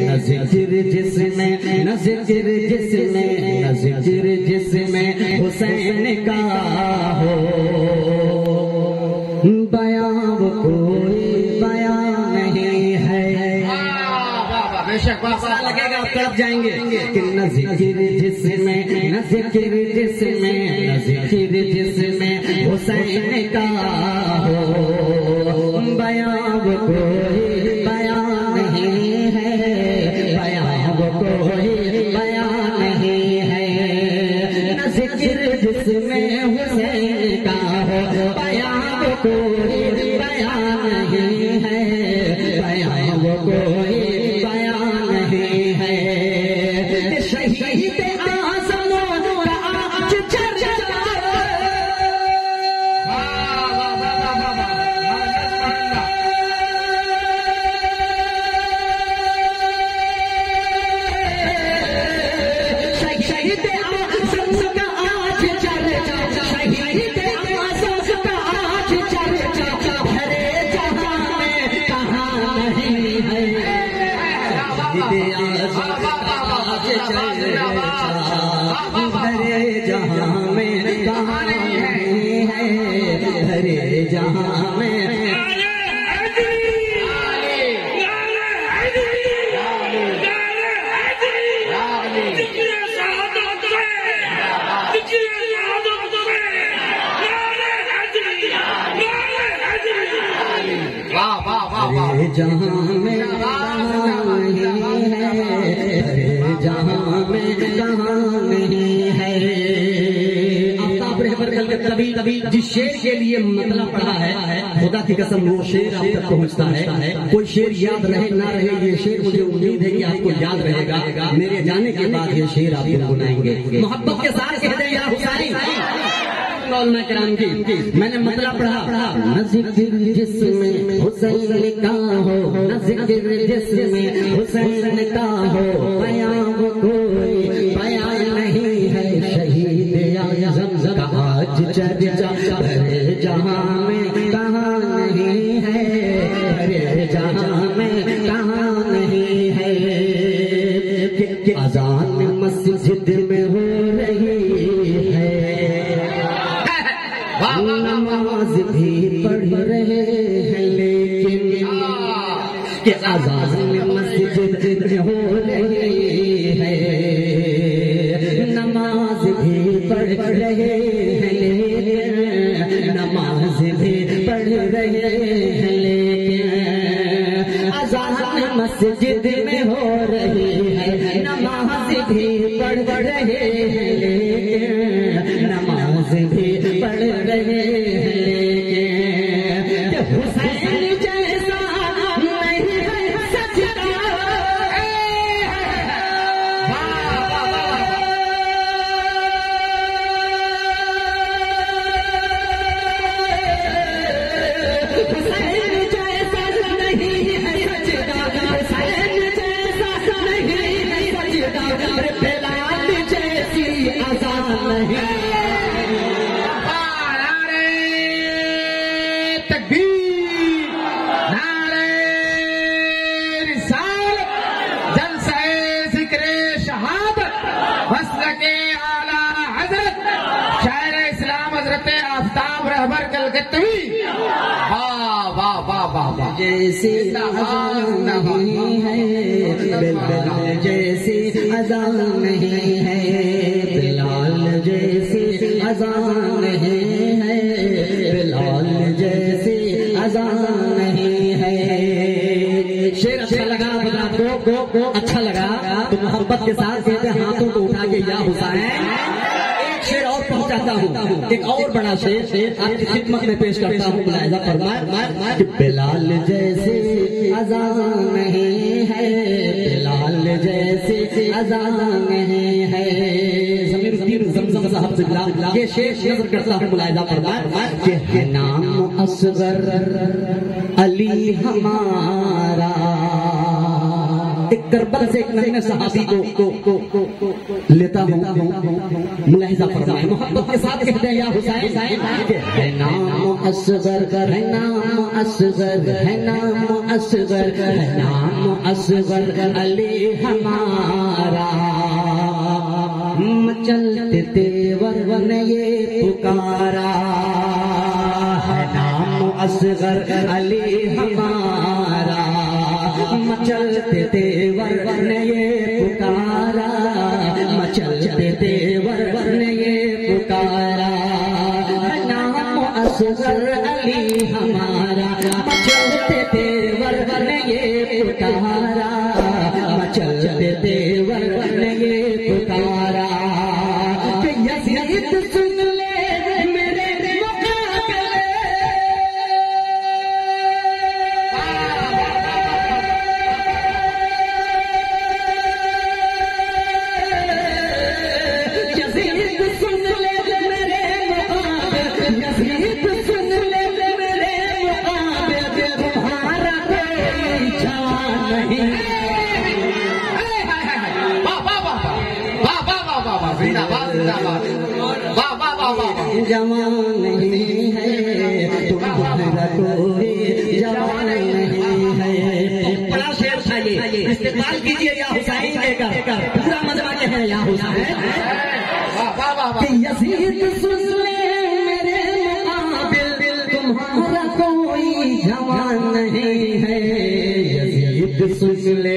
न ज़िक्र जिसमें न ज़िक्र जिसमें न ज़िक्र हुसैन का हो। बयां वो कोई बयां नहीं है। बेशक लगेगा आप जाएँगे। कि जिसमें न ज़िक्र जिसमें जिसमें हुसैन का हो। बयां वो कोई बयां वो नहीं है। बयां वो हरे जहाँ में कहानी है हरे जहाँ में हरे जहाँ में कहाँ नहीं है हरे जहाँ में कहाँ नहीं है आफ्ताब रहबर कल कभी कभी जिस शेर के लिए मतलब पढ़ा है खुदा की कसम वो शेर आप तक पहुँचता है कोई शेर याद रहे ना रहे ये शेर मुझे उम्मीद है कि आपको याद रहेगा मेरे जाने के बाद ये शेर आप गुनगुनाएँगे मोहब्बत के साथ कहते या हुसैन मौलाना कराम मैंने मतलब पढ़ा। पढ़ा न ज़िक्र जिसमें हुसैन का हो। न जिसमें हुसैन का हो। वो कोई नहीं है। शहीद आज चर्चा भरे जहाँ में कहाँ नहीं है। भरे जहाँ में कहाँ नहीं है। अजान मस्जिद में हो के आजान मस्जिद में हो। रही है नमाज़ भी पढ़ रहे हैं नमाज़ भी पढ़ रहे हैं अजान मस्जिद में हो रही है, नमाज़ भी पढ़ रहे हैं जैसी अजान नहीं है। बिल्कुल। जैसी अजान नहीं है। बिलाल जैसी अजान नहीं है बिलाल जैसी अजान नहीं है शेर अच्छा लगा बता को को को अच्छा लगा। तो मोहब्बत के साथ कहते को उठा के या हुसैन एक शेर पहुंचाता हूँ। एक और बड़ा शेर आपकी खिदमत में पेश करता हूँ। मुलायजा फरमाए बिलाल जैसे अजान नहीं है। बिलाल जैसे अजान नहीं है। ये है। नाम असगर अली हमारा। एक करबल से एक नन्हे सहाबी को लेता हूँ मुलाहिजा फरमाए, मोहब्बत के साथ कहते हैं या हुसैन। है। नाम असगर है नाम असगर है नाम असगर है नाम असगर अली हमारा। चलते तेवर ने ये पुकारा। है नाम असगर अली हमारा। मचलते तेवर ने ये पुकारा नाम असगर हमारा। मचलते तेवर ने ये पुकारा मचलते तेवर ने ये यजीद सुन ले मेरे मुकाबिल तुम्हारा कोई जवान नहीं है। यजीद सुन ले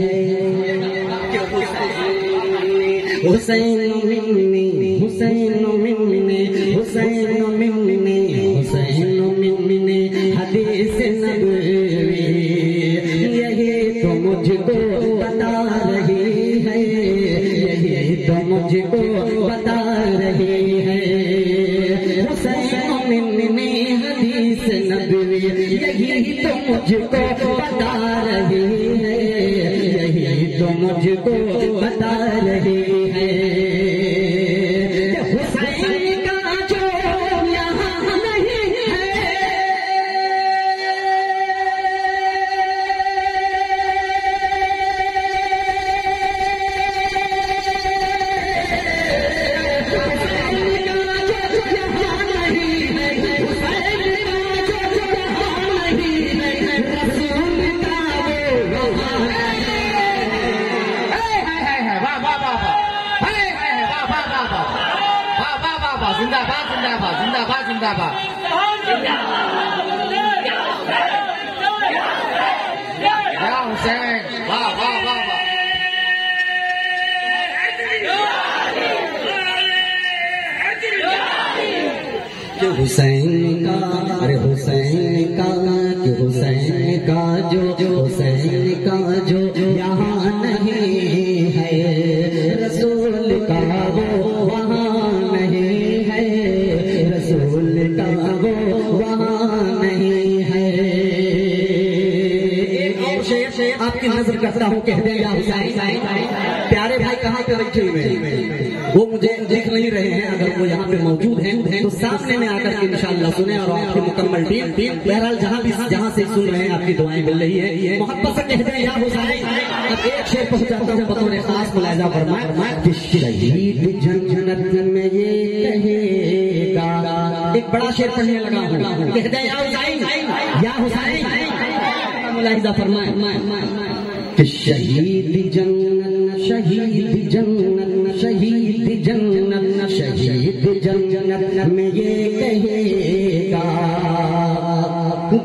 হুসাইন মিন্নি হুসাইন মিন্নি হুসাইন মিন্নি হুসাইন মিন্নি হাদিস নবী जिंदाबाद जिंदाबाद या हुसैन वाह वाह वाह वाह कि हुसैन का अरे हुसैन का कि हुसैन का जो जो हुसैन का जो करता हूँ कह दे या हुसैन प्यारे भाई, कहाँ पे बैठे हुए वो मुझे देख नहीं रहे हैं, अगर वो यहाँ पे मौजूद हैं तो सामने में आकर के इंशाल्लाह सुने और आपकी मुकम्मल टीम टीम बहरहाल जहाँ भी, जहाँ से सुन रहे हैं, आपकी दुआएँ मिल रही है। मोहब्बत से कहते हैं, या हुसैन एक शेर पहुंचाता हूँ बतौर खास मुलायजा फरमाए शहीद जन्नत में ये एक बड़ा शेर पढ़ने लगा हूँ। कहते हैं, या हुसैन या हुसैन मुलाहिजा फरमाए शहीद जन्नत शहीद जन्नत शहीद जन्नत शहीद जन्नत में ये कहेगा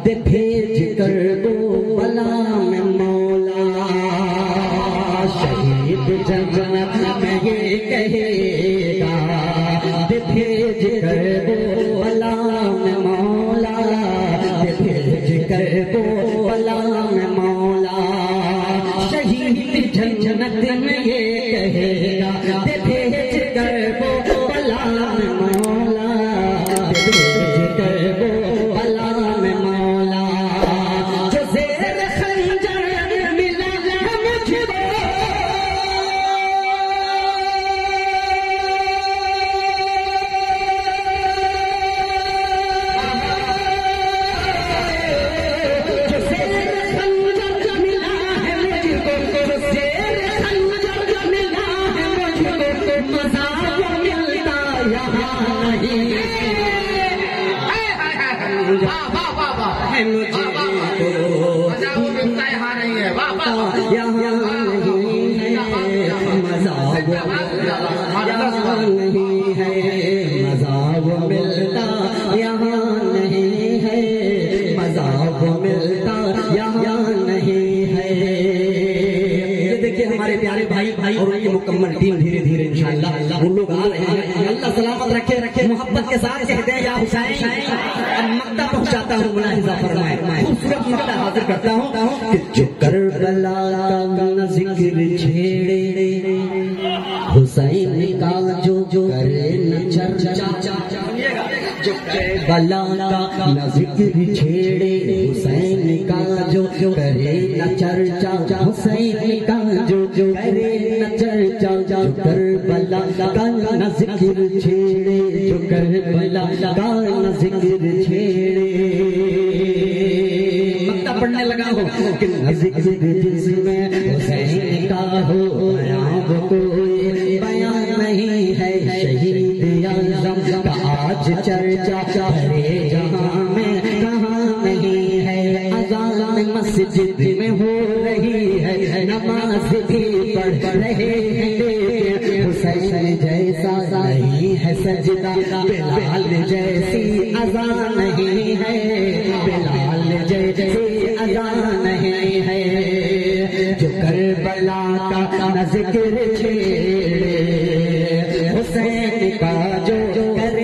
दे भेज कर दो बला में मौला। शहीद जन्नत में ये कहेगा भेज कर बोला मैं मौला। भेज कर बोला मैं जन्नत देखिए हमारे प्यारे भाई भाई और उनकी मुकम्मल टीम धीरे धीरे, इंशाल्लाह वो लोग आ रहे हैं। अल्लाह सलामत रखे रखे, मोहब्बत के साथ कहते हैं, या हुसैन अब मक्ता पहुंचाता हूँ मुलाहिजा फरमाए। मक्ता हाजिर करता ज़िक्र छेड़े। हुसैन का जो जो करे न चर्चा जो करबला का न ज़िक्र छेड़े, हुसैन का जो जो करे न चर्चा, हुसैन का जो जो करे न चर्चा जो करबला का ज़िक्र छेड़े जो करबला का ज़िक्र छेड़े। पढ़ने लगा हो। कि हो बयां वो कोई बयां नहीं है शहीद आज़म आज चर्चा करे जहाँ में कहाँ नहीं है अजान मस्जिद में हो रही है, नमाज़ भी पढ़ रहे हैं हुसैन जैसा नहीं है सजदा, बिलाल जैसी अजा नहीं है। बिलाल जैसी अजा नहीं है। जो करबला का नजिक्र छेड़े, हुसैन का जो करे